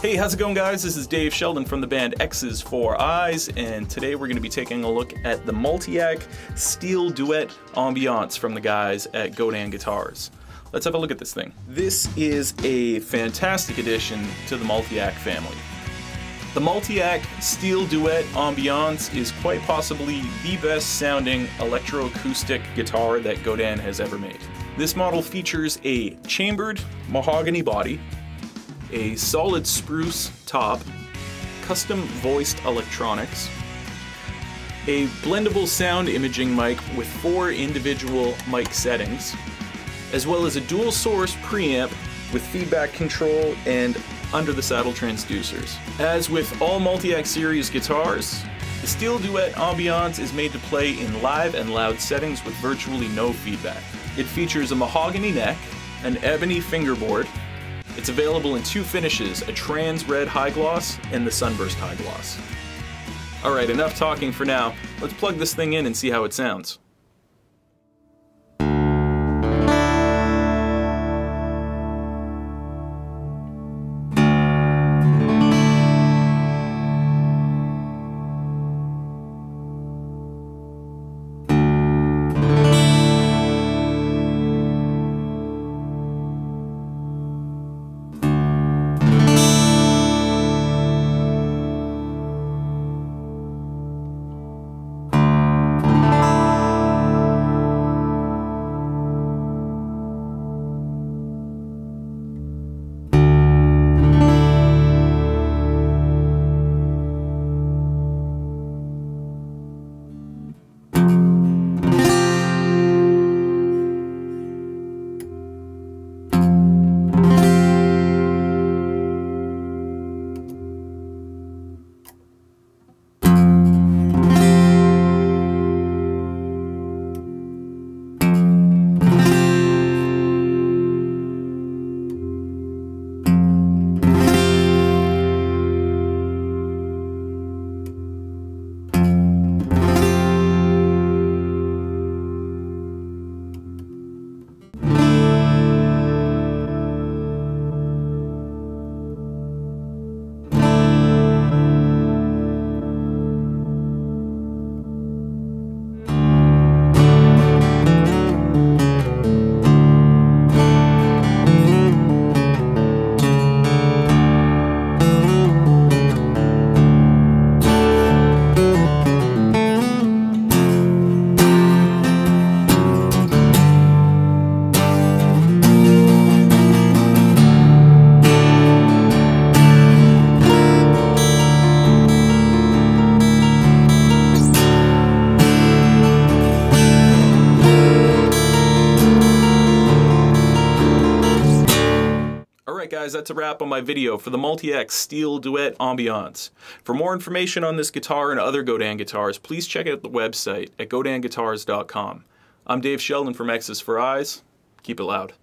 Hey, how's it going, guys? This is Dave Sheldon from the band Exes For Eyes, and today we're going to be taking a look at the Multiac Steel Duet Ambiance from the guys at Godin Guitars. Let's have a look at this thing. This is a fantastic addition to the Multiac family. The Multiac Steel Duet Ambiance is quite possibly the best sounding electroacoustic guitar that Godin has ever made. This model features a chambered mahogany body, a solid spruce top, custom voiced electronics, a blendable sound imaging mic with four individual mic settings, as well as a dual source preamp with feedback control and under the saddle transducers. As with all Multiac series guitars, the Steel Duet Ambiance is made to play in live and loud settings with virtually no feedback. It features a mahogany neck, an ebony fingerboard. It's available in two finishes, a trans red high gloss and the sunburst high gloss. Alright, enough talking for now. Let's plug this thing in and see how it sounds. Guys, that's a wrap on my video for the Multiac Steel Duet Ambiance. For more information on this guitar and other Godin guitars, please check out the website at godinguitars.com. I'm Dave Sheldon from Exes For Eyes. Keep it loud.